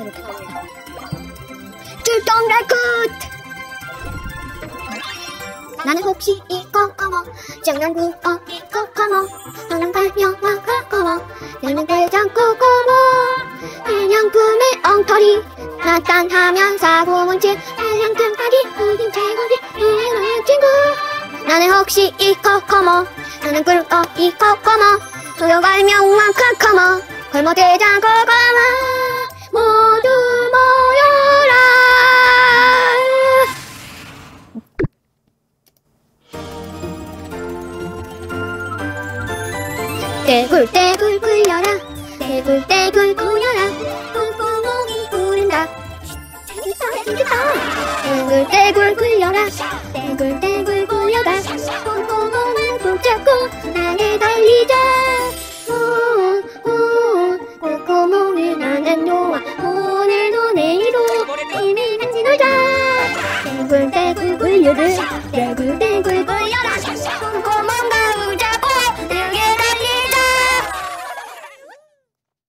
이렇게 갑니다. 출동라굿! 나는 혹시 이거 커머? 장난구 어 이거 커머? 너는 발명왕 커머? 나는 대장 코코모 해양품의 엉터리. 나타나면 사고 문제. 해양품 파리 어딘 최고지. 이런 친구. 나는 혹시 이거 커머? 나는 꿀어 이거 커머? 소요 발명왕 커머? 걸머 대장 코코모 떼굴떼굴 굴려라. 떼굴떼굴 굴려라. 똥구멍이 구른다. 재밌다 떼굴떼굴 굴려라 떼굴떼굴 굴려라. 똥구멍을 붙잡고 나를 달리자. 똥구멍을 나는 좋아. 오늘도 내일도 매일 같이 놀자. 떼굴떼굴 굴려라. 떼굴떼굴